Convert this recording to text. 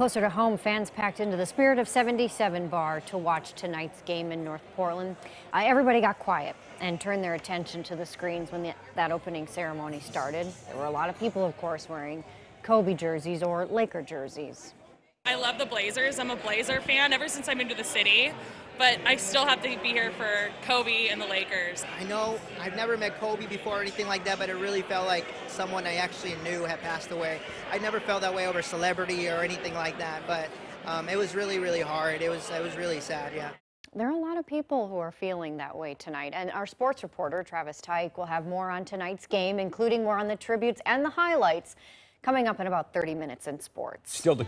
Closer to home, fans packed into the Spirit of 77 bar to watch tonight's game in North Portland. Uh, everybody got quiet and turned their attention to the screens when the, that opening ceremony started. There were a lot of people, of course, wearing Kobe jerseys or Laker jerseys. I love the Blazers. I'm a Blazer fan ever since I moved to the city, but I still have to be here for Kobe and the Lakers. I know I've never met Kobe before or anything like that, but it really felt like someone I actually knew had passed away. I never felt that way over celebrity or anything like that, but um, it was really, really hard. It was, it was really sad, yeah. There are a lot of people who are feeling that way tonight, and our sports reporter, Travis Teich, will have more on tonight's game, including more on the tributes and the highlights, coming up in about 30 minutes in sports. Still to